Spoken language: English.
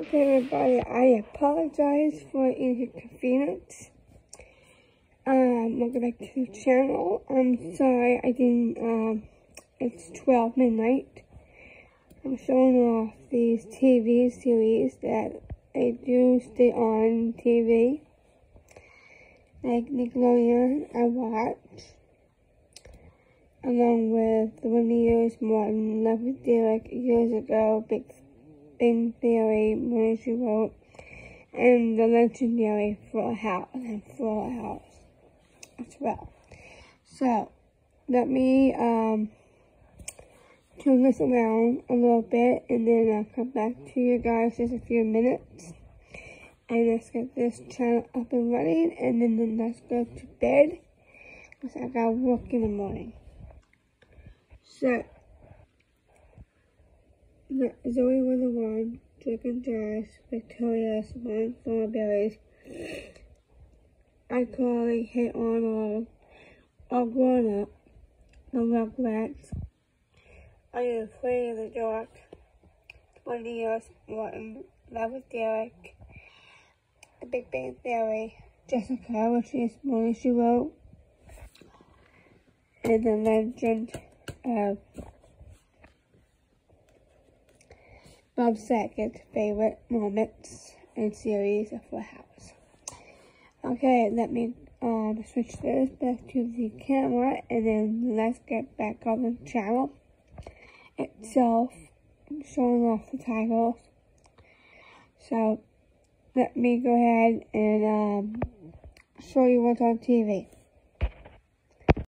Okay, everybody, I apologize for inconvenience. Um, welcome back to the channel. I'm sorry I didn't, um, it's 12 midnight. I'm showing off these TV series that I do stay on TV. Like Nickelodeon, I watch. Along with the one years Martin Life with Derek years ago, Big Bang Theory, She Wrote, and the legendary Full House and Full House as well. So, let me um, turn this around a little bit and then I'll come back to you guys just a few minutes. And let's get this channel up and running and then let's go to bed because I got work in the morning. So, Zoey 101, Chicken Jazz, Victoria, Simone, Thornberrys, I call Hey Arnold, All Grown Up, The Rugrats, Are You Afraid of the Dark, 20 Years, Martin, Life with Derek, The Big Bang Theory, Jessica, which is Molly She Wrote, and The Legend of Bob Saget's favorite moments and series of Full House. Okay, let me um, switch this back to the camera and then let's get back on the channel itself, showing off the titles. So, let me go ahead and um, show you what's on TV.